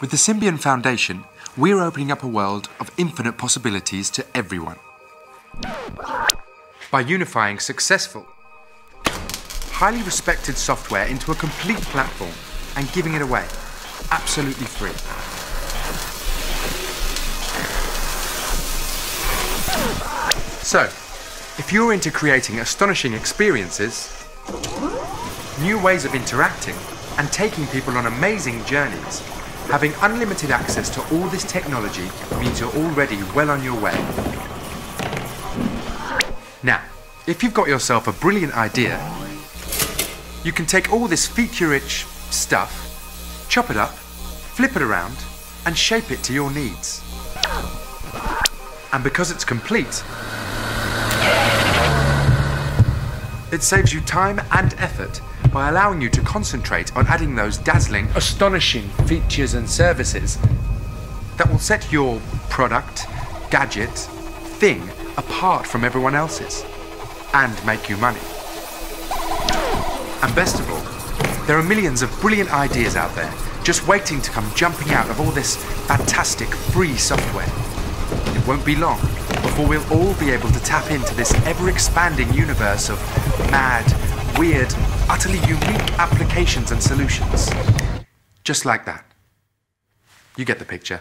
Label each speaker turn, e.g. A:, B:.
A: With the Symbian Foundation, we're opening up a world of infinite possibilities to everyone. By unifying successful, highly respected software into a complete platform and giving it away, absolutely free. So, if you're into creating astonishing experiences, new ways of interacting, and taking people on amazing journeys, having unlimited access to all this technology means you're already well on your way. Now, if you've got yourself a brilliant idea, you can take all this feature-rich stuff, chop it up, flip it around, and shape it to your needs. And because it's complete, it saves you time and effort by allowing you to concentrate on adding those dazzling, astonishing features and services that will set your product, gadget, thing apart from everyone else's and make you money. And best of all, there are millions of brilliant ideas out there just waiting to come jumping out of all this fantastic free software. It won't be long before we'll all be able to tap into this ever expanding universe of mad, weird, utterly unique applications and solutions. Just like that. You get the picture.